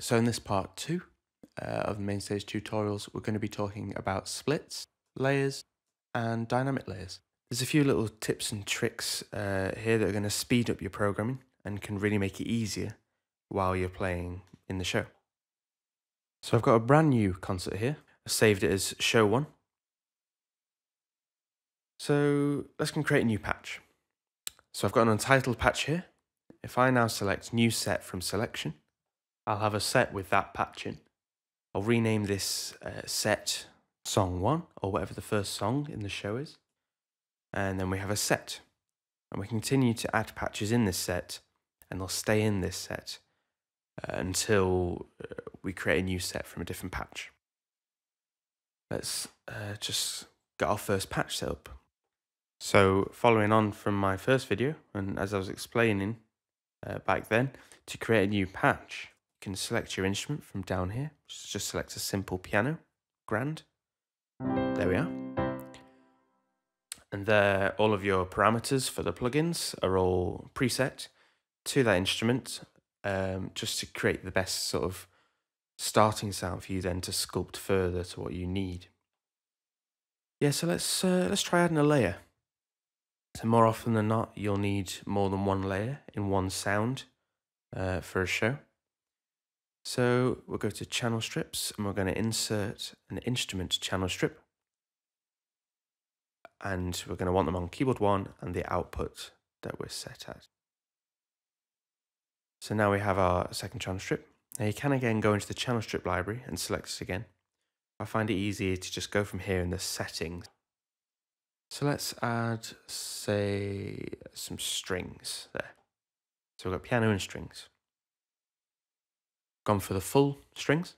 So in this part two uh, of the MainStage tutorials, we're going to be talking about splits, layers, and dynamic layers. There's a few little tips and tricks uh, here that are going to speed up your programming and can really make it easier while you're playing in the show. So I've got a brand new concert here. I saved it as show one. So let's go create a new patch. So I've got an untitled patch here. If I now select new set from selection, I'll have a set with that patch in. I'll rename this uh, set song one or whatever the first song in the show is. And then we have a set. And we continue to add patches in this set and they'll stay in this set uh, until uh, we create a new set from a different patch. Let's uh, just get our first patch set up. So following on from my first video, and as I was explaining uh, back then, to create a new patch, can select your instrument from down here. Just select a simple piano, grand. There we are. And there, all of your parameters for the plugins are all preset to that instrument, um, just to create the best sort of starting sound for you then to sculpt further to what you need. Yeah, so let's uh, let's try adding a layer. So more often than not, you'll need more than one layer in one sound uh, for a show. So we'll go to channel strips and we're going to insert an instrument channel strip. And we're going to want them on keyboard one and the output that we're set at. So now we have our second channel strip. Now you can again go into the channel strip library and select it again. I find it easier to just go from here in the settings. So let's add, say, some strings there. So we've got piano and strings gone for the full strings.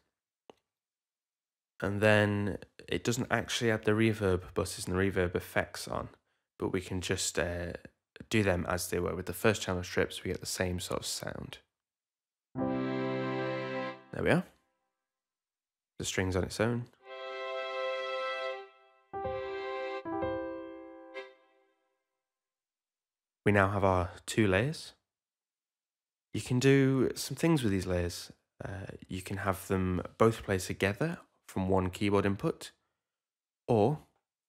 And then it doesn't actually add the reverb buttons and the reverb effects on, but we can just uh, do them as they were with the first channel strips. We get the same sort of sound. There we are. The strings on its own. We now have our two layers. You can do some things with these layers. Uh, you can have them both play together from one keyboard input, or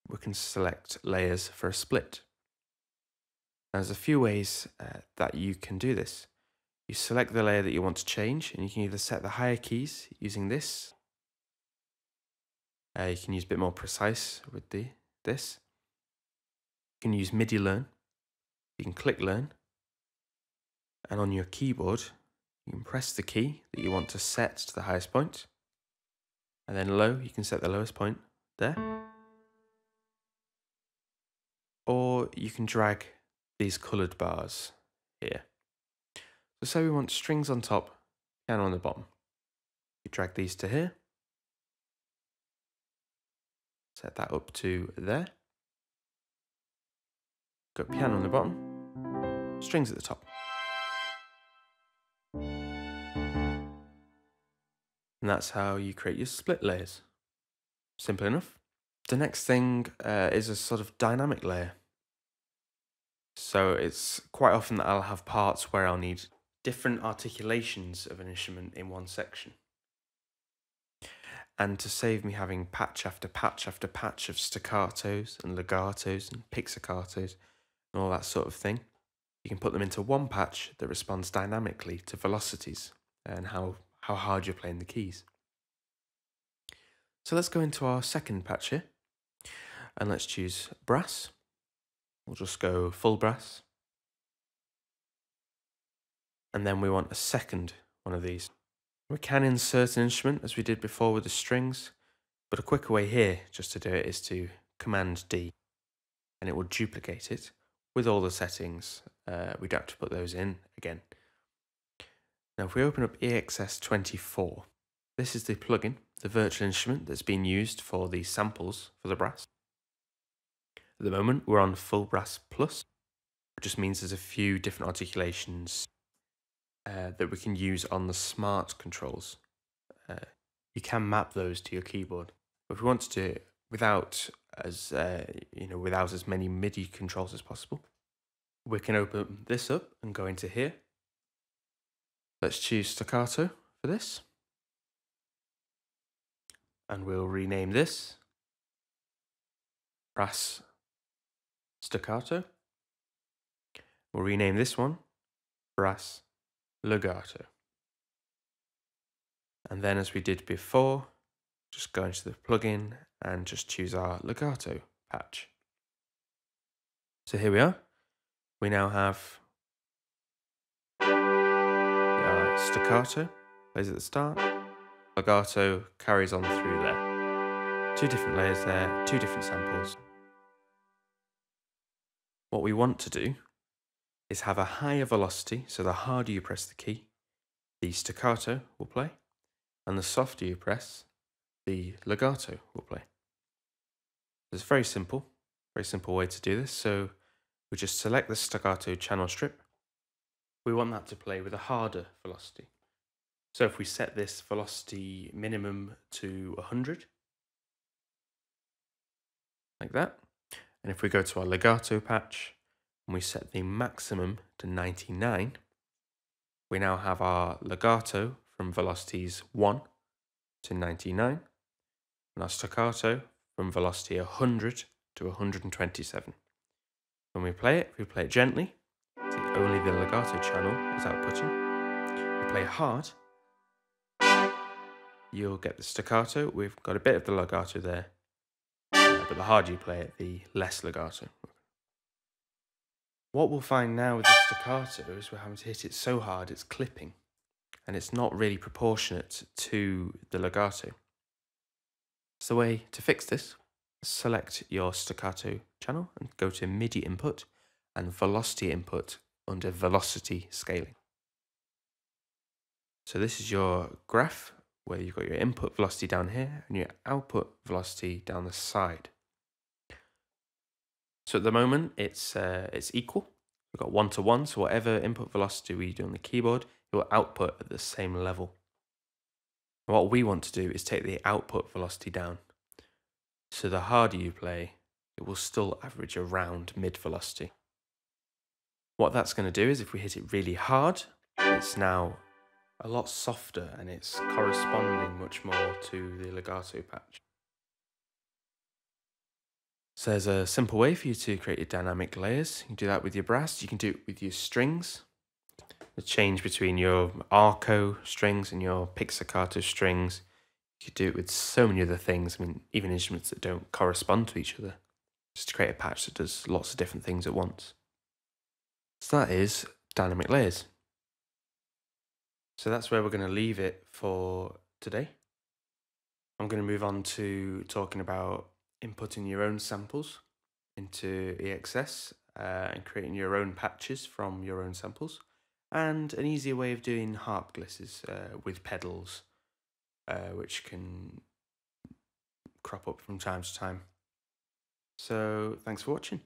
we can select layers for a split. there's a few ways uh, that you can do this. You select the layer that you want to change, and you can either set the higher keys using this. Uh, you can use a bit more precise with the this. You can use MIDI learn. You can click learn. And on your keyboard, you can press the key that you want to set to the highest point. And then low, you can set the lowest point there. Or you can drag these coloured bars here. So say we want strings on top, piano on the bottom. You drag these to here. Set that up to there. Got piano on the bottom, strings at the top. And that's how you create your split layers. Simple enough. The next thing uh, is a sort of dynamic layer. So it's quite often that I'll have parts where I'll need different articulations of an instrument in one section. And to save me having patch after patch after patch of staccatos and legatos and pizzicatos and all that sort of thing, you can put them into one patch that responds dynamically to velocities and how how hard you're playing the keys. So let's go into our second patch here and let's choose brass. We'll just go full brass. And then we want a second one of these. We can insert an instrument as we did before with the strings, but a quicker way here just to do it is to Command D and it will duplicate it with all the settings. Uh, we don't have to put those in again. Now if we open up EXS24, this is the plugin, the virtual instrument that's been used for the samples for the brass. At the moment we're on full brass plus, which just means there's a few different articulations uh, that we can use on the smart controls. Uh, you can map those to your keyboard. But if we want to without as uh, you know without as many MIDI controls as possible, we can open this up and go into here Let's choose staccato for this. and we'll rename this brass staccato. We'll rename this one brass legato. And then as we did before, just go into the plugin and just choose our legato patch. So here we are. We now have staccato, plays at the start. Legato carries on through there. Two different layers there, two different samples. What we want to do is have a higher velocity, so the harder you press the key, the staccato will play, and the softer you press, the legato will play. It's very simple, very simple way to do this. So we just select the staccato channel strip. We want that to play with a harder velocity. So if we set this velocity minimum to 100, like that, and if we go to our legato patch and we set the maximum to 99, we now have our legato from velocities 1 to 99, and our staccato from velocity 100 to 127. When we play it, we play it gently, only the legato channel is outputting. We play hard, you'll get the staccato. We've got a bit of the legato there, uh, but the harder you play it, the less legato. What we'll find now with the staccato is we're having to hit it so hard it's clipping, and it's not really proportionate to the legato. So the way to fix this, select your staccato channel and go to MIDI input and velocity input under velocity scaling. So this is your graph where you've got your input velocity down here and your output velocity down the side. So at the moment it's uh, it's equal. We've got one to one, so whatever input velocity we do on the keyboard, it will output at the same level. What we want to do is take the output velocity down. So the harder you play, it will still average around mid velocity. What that's going to do is if we hit it really hard, it's now a lot softer and it's corresponding much more to the legato patch. So there's a simple way for you to create your dynamic layers. You can do that with your brass, you can do it with your strings the change between your arco strings and your pizzicato strings. You could do it with so many other things. I mean, even instruments that don't correspond to each other. Just to create a patch that does lots of different things at once. So that is dynamic layers. So that's where we're going to leave it for today. I'm going to move on to talking about inputting your own samples into EXS uh, and creating your own patches from your own samples and an easier way of doing harp glisses uh, with pedals, uh, which can crop up from time to time. So, thanks for watching.